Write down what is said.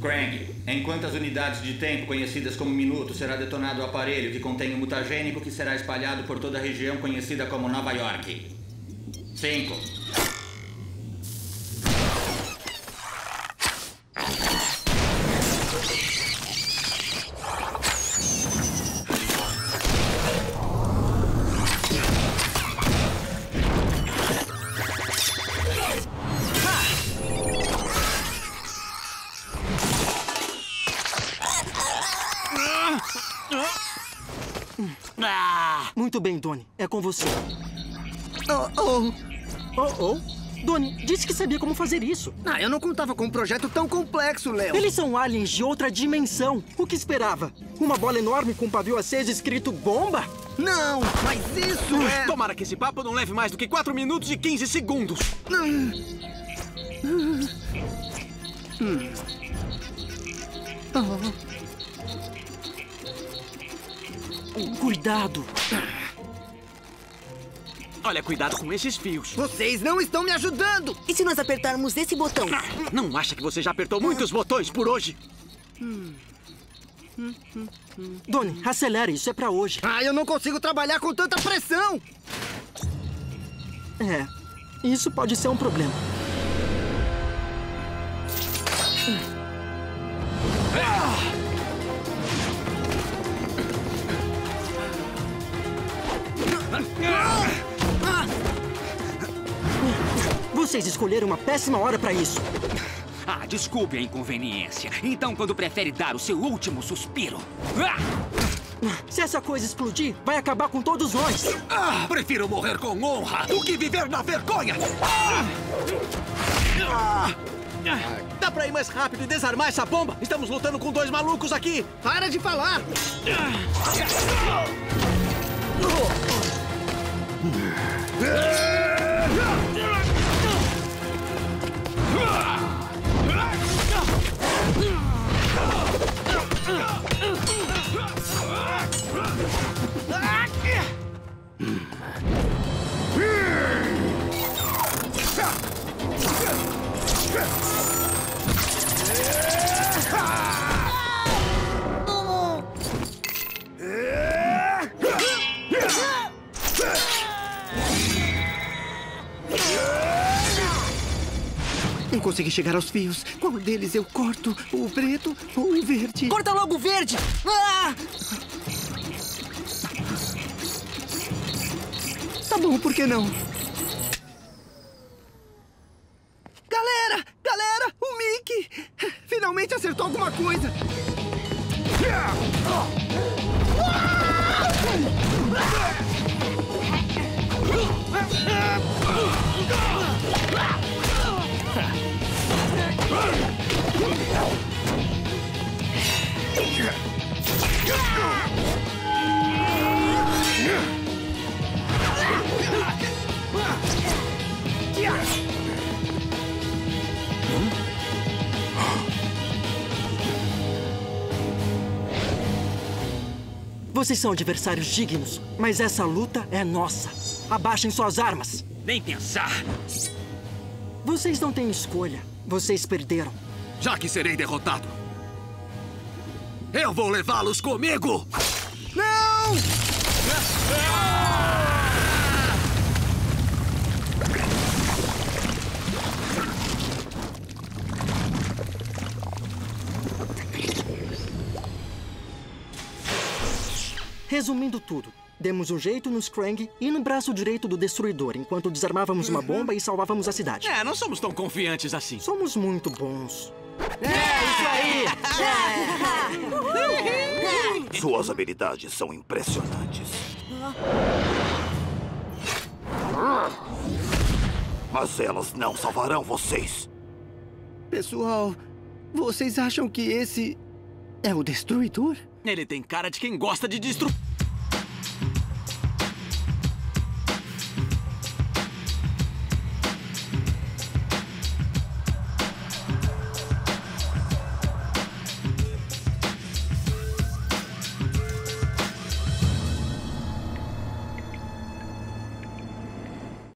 Krang, em quantas unidades de tempo conhecidas como minutos será detonado o aparelho que contém o mutagênico que será espalhado por toda a região conhecida como Nova York? Cinco. Ah! Muito bem, Donnie. É com você. Oh, oh. Oh, oh. Donnie, disse que sabia como fazer isso. Ah, eu não contava com um projeto tão complexo, Léo. Eles são aliens de outra dimensão. O que esperava? Uma bola enorme com um pavio aceso escrito bomba? Não, mas isso é... Tomara que esse papo não leve mais do que 4 minutos e 15 segundos. Cuidado. Olha, cuidado com esses fios. Vocês não estão me ajudando! E se nós apertarmos esse botão? Não acha que você já apertou muitos botões por hoje? Donnie, acelera. Isso é pra hoje. Ah, eu não consigo trabalhar com tanta pressão! É. Isso pode ser um problema. Vocês escolheram uma péssima hora pra isso. Ah, desculpe a inconveniência. Então, quando prefere dar o seu último suspiro? Ah! Se essa coisa explodir, vai acabar com todos nós. Ah, prefiro morrer com honra do que viver na vergonha! Dá pra ir mais rápido e desarmar essa bomba? Estamos lutando com dois malucos aqui. Para de falar! Não consegui chegar aos fios. Qual deles eu corto? O preto ou o verde? Corta logo o verde! Ah! Tá bom, por que não? Galera! Galera! O Mickey! Finalmente acertou alguma coisa! Vocês são adversários dignos, mas essa luta é nossa. Abaixem suas armas. Nem pensar. Vocês não têm escolha. Vocês perderam. Já que serei derrotado, eu vou levá-los comigo! Não! Resumindo tudo, demos um jeito nos Krang e no braço direito do Destruidor, enquanto desarmávamos uma bomba e salvávamos a cidade. É, não somos tão confiantes assim. Somos muito bons. Suas habilidades são impressionantes. Mas elas não salvarão vocês. Pessoal, vocês acham que esse é o Destruidor? Ele tem cara de quem gosta de destruir.